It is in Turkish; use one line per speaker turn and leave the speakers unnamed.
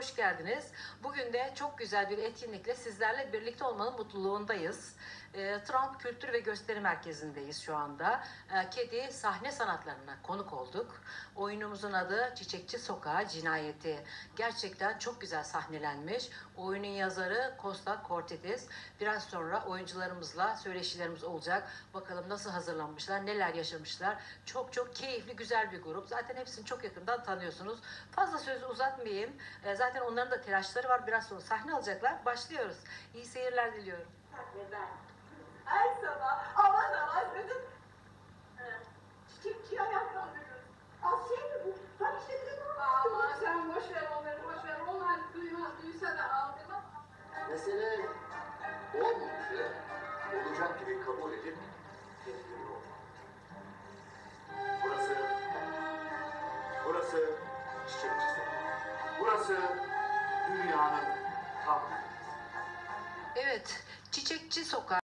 hoş geldiniz. Bugün de çok güzel bir etkinlikle sizlerle birlikte olmanın mutluluğundayız. Ee, Trump Kültür ve Gösteri Merkezi'ndeyiz şu anda. Ee, Kedi sahne sanatlarına konuk olduk. Oyunumuzun adı Çiçekçi Sokağı Cinayeti. Gerçekten çok güzel sahnelenmiş. Oyunun yazarı Costa Cortez. Biraz sonra oyuncularımızla söyleşilerimiz olacak. Bakalım nasıl hazırlanmışlar, neler yaşamışlar. Çok çok keyifli, güzel bir grup. Zaten hepsini çok yakından tanıyorsunuz. Fazla sözü uzatmayayım. Ee, Zaten onların da telaşları var. Biraz sonra sahne alacaklar. Başlıyoruz. İyi seyirler diliyorum.
Her sabah aman aman dedim. Çiçekçi ayağa kaldırıyoruz. Az şey mi bu? Bak işte bizim
Aman sen boş ver onları boş ver. Onlar duyma, duysa da aldırmaz.
Mesele olmamışı olacak gibi kabul edip tedbirli olmak. Burası, burası çiçekçi. Burası dünyanın merkezi.
Evet, Çiçekçi Sokağı